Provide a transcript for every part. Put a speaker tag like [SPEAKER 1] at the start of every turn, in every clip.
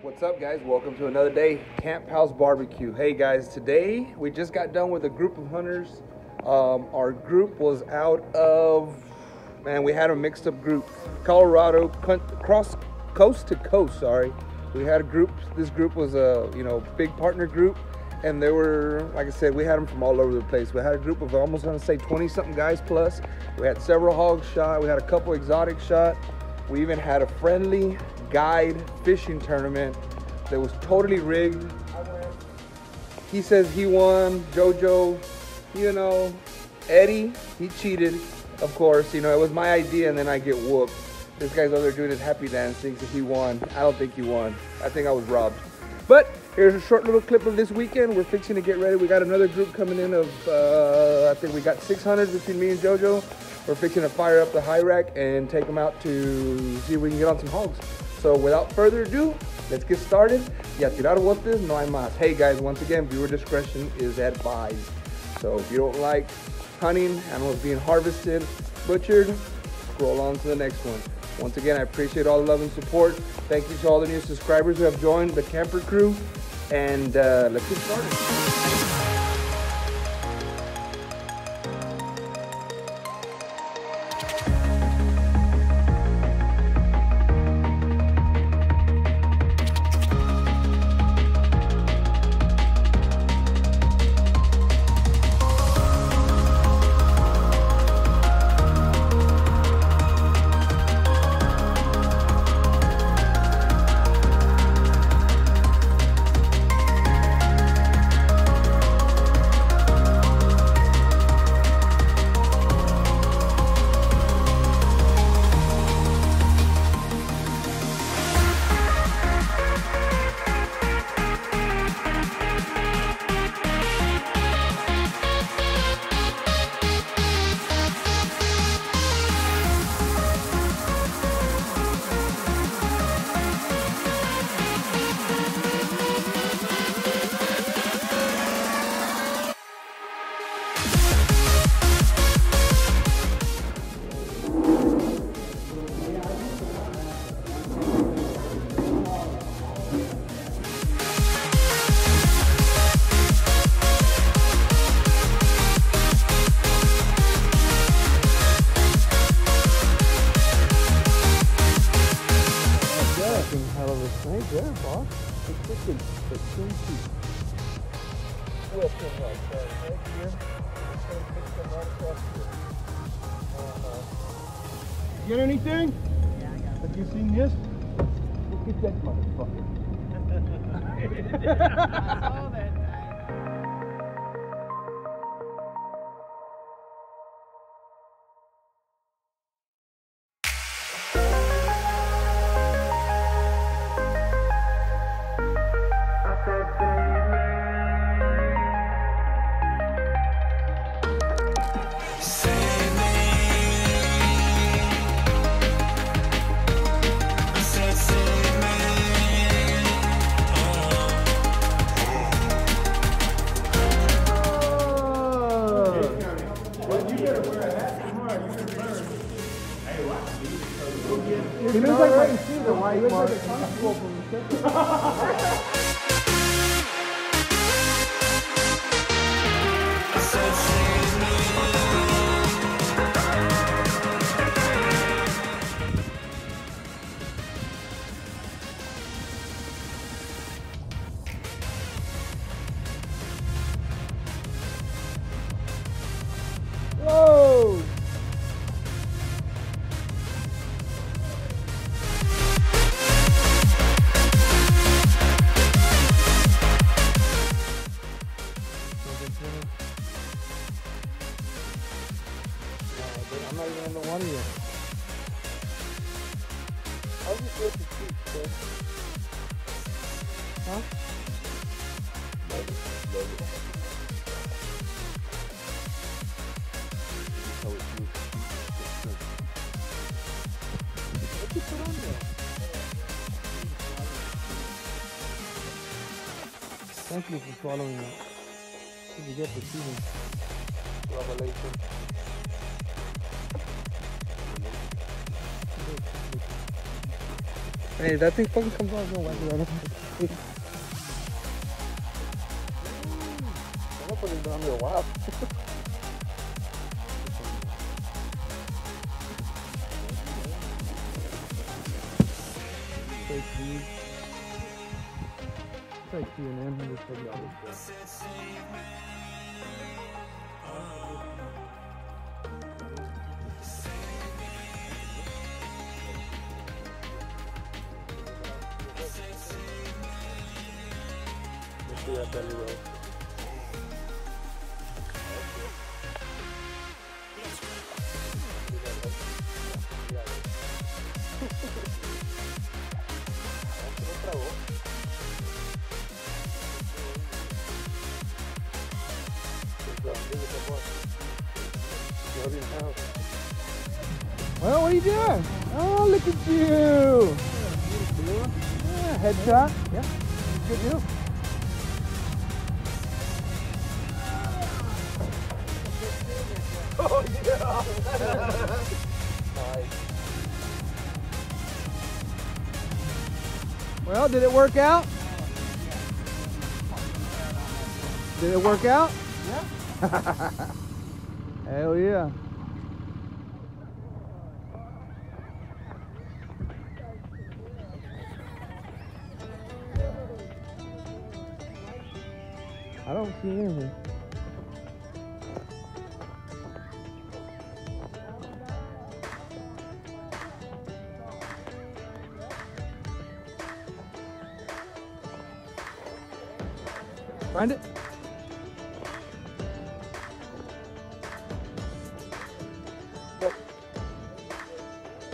[SPEAKER 1] What's up, guys? Welcome to another day, Camp House Barbecue. Hey, guys, today we just got done with a group of hunters. Um, our group was out of, man, we had a mixed up group, Colorado, cross coast to coast, sorry. We had a group, this group was a, you know, big partner group, and they were, like I said, we had them from all over the place. We had a group of almost, gonna say 20 something guys plus. We had several hogs shot, we had a couple exotic shot. We even had a friendly guide fishing tournament that was totally rigged. He says he won. Jojo, you know, Eddie, he cheated, of course. You know, it was my idea, and then I get whooped. This guy's over there doing his happy dance, thinks that he won. I don't think he won. I think I was robbed. But here's a short little clip of this weekend. We're fixing to get ready. We got another group coming in of, uh, I think we got 600 between me and Jojo. We're fixing to fire up the high rack and take them out to see if we can get on some hogs. So without further ado, let's get started. Y a tirar botes no hay más. Hey guys, once again, viewer discretion is advised. So if you don't like hunting, animals being harvested, butchered, scroll on to the next one. Once again, I appreciate all the love and support. Thank you to all the new subscribers who have joined the camper crew. And uh, let's get started.
[SPEAKER 2] Anything? Yeah, I got Have you seen this?
[SPEAKER 1] Look at that motherfucker.
[SPEAKER 3] that.
[SPEAKER 1] He looks like right see the white mark. Thank you for following that. Did you get the season? Revelation. Hey, that thing fucking comes out, don't gonna it down there a while. Fake news. I'm just putting all this stuff. Let's that belly roll. Well, what are you doing? Oh, look at you! Yeah, headshot. Yeah, good deal. Oh yeah! Well, did it work out? Did it work out? Yeah. Hell yeah. I don't see anything. Find it?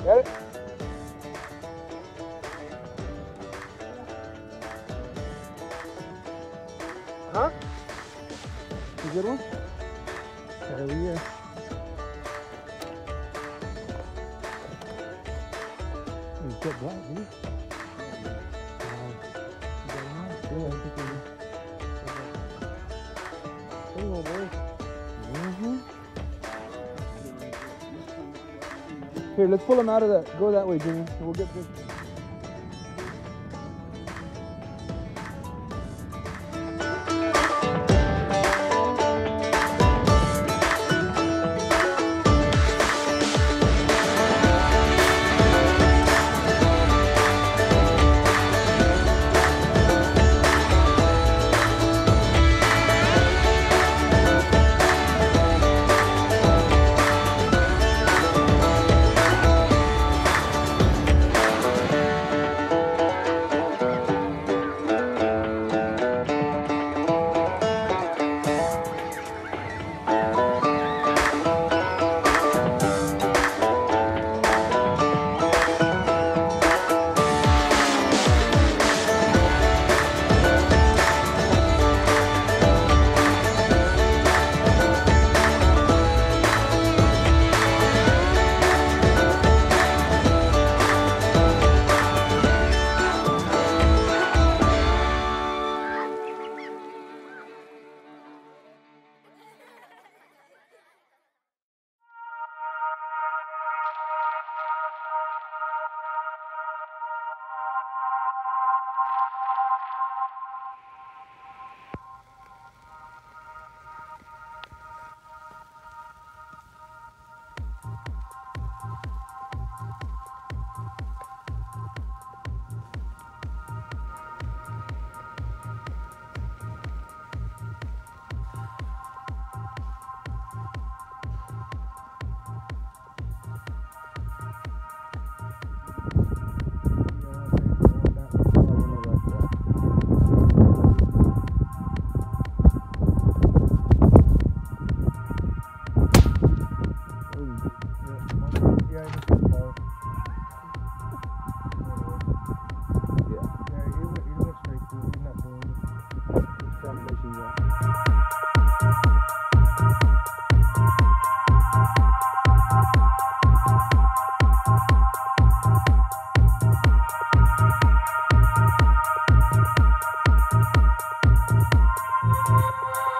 [SPEAKER 1] Got it? Good one? Hell yeah. Jet black, dude. Wow. You got one? Yeah, I think you do. There you go, boy. Mm-hmm. Here, let's pull him out of that. Go that way, Jimmy. We'll get this.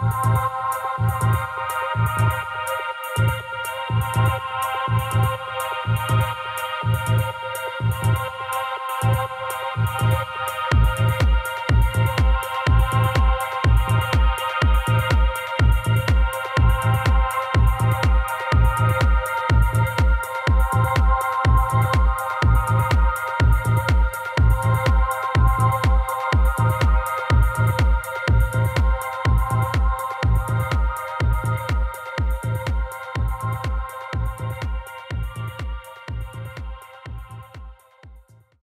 [SPEAKER 1] Thank you.